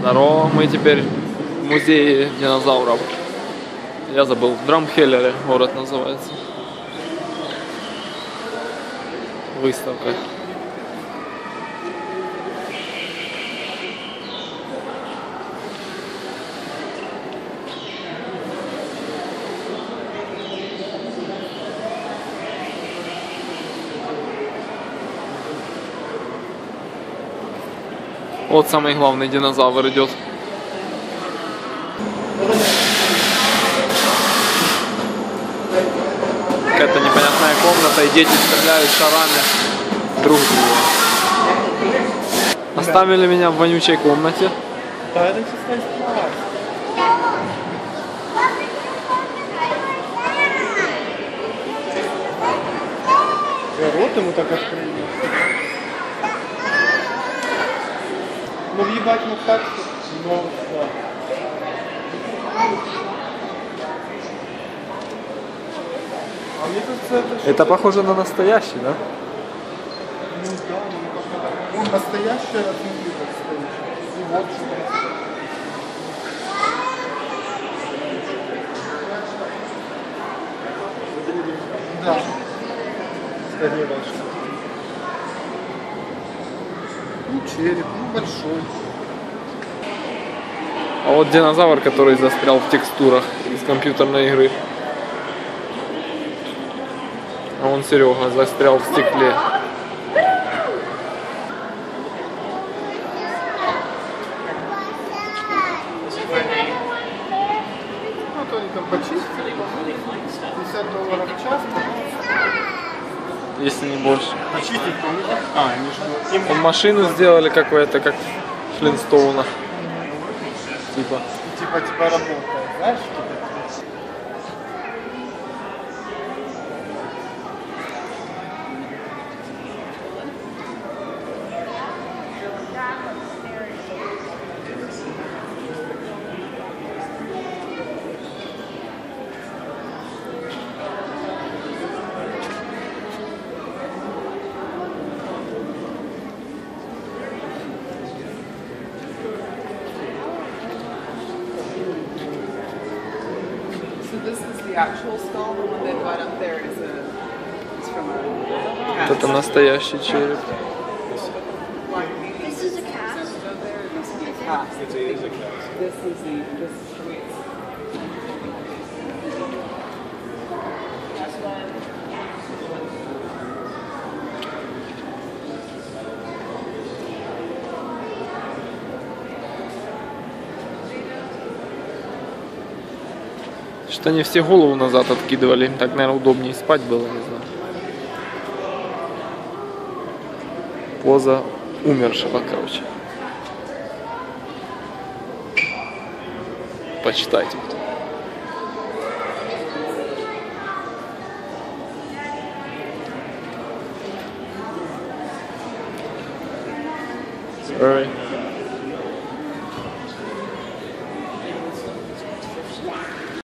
Здорово, мы теперь в музее динозавров. Я забыл, в Драмхеллере город называется. Выставка. Вот самый главный динозавр идет. Какая-то непонятная комната, и дети стреляют шарами друг в друга. Оставили меня в вонючей комнате. Я рот ему так открыл. Въебать мог так. Но. А мне кажется, это Это похоже на настоящий, да? Ну да, ну как-то... Он настоящий, а смотри, как стоит. И вот что Да. Скорее большой. Ну, череп, ну, большой. А вот динозавр, который застрял в текстурах из компьютерной игры. А он Серега застрял в стекле. Ну, то они там почистили. 50 долларов в час. Если не больше. Почистить, по А, они Там машину сделали какую-то, как Флинстоуна. Tipo, tipo, tipo aeroporto, acho que this is the actual skull, the one they've got up there is a, is from a Вот это настоящий череп. This is a cast. So there it must be a cast. This is the, this Что они все голову назад откидывали. Так, наверное, удобнее спать было, не знаю. Поза умершего, короче. Почитайте. Sorry.